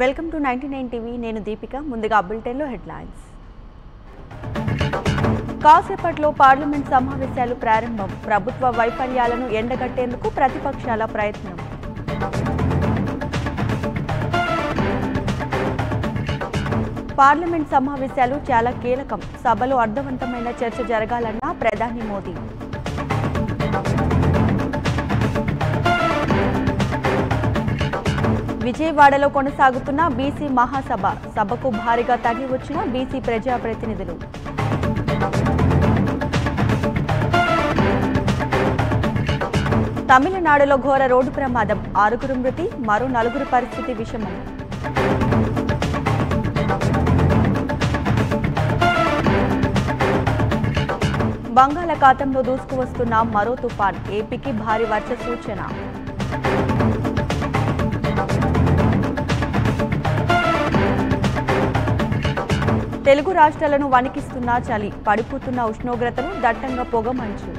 Welcome to ninety nine TV నేను దీపిక. ముందుగా బులెటిన్లో హెడ్లైన్స్ కాసేపట్లో పార్లమెంట్ సమావేశాలు ప్రారంభం. ప్రభుత్వ వైఫల్యాలను ఎండగట్టేందుకు ప్రతిపక్షాల ప్రయత్నం. పార్లమెంట్ సమావేశాలు చాలా కీలకం. సభలో అర్థవంతమైన చర్చ జరగాలన్న ప్రధాని మోదీ. విజయవాడలో కొనసాగుతున్న బీసీ మహాసభ సభకు భారీగా తరలి వచ్చిన బీసీ ప్రజాప్రతినిధులు. తమిళనాడులో ఘోర రోడ్డు ప్రమాదం. ఆరుగురు మృతి మరో నలుగురు పరిస్థితి విషమం. బంగాళాఖాతంలో దూసుకువస్తున్న మరో తుఫాన్. ఏపీకి భారీ వర్ష సూచన. తెలుగు రాష్ట్రాలను వణికిస్తున్న చలి పడిపోతున్న ఉష్ణోగ్రతను దట్టంగా పొగమంచు.